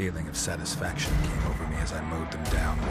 feeling of satisfaction came over me as I mowed them down.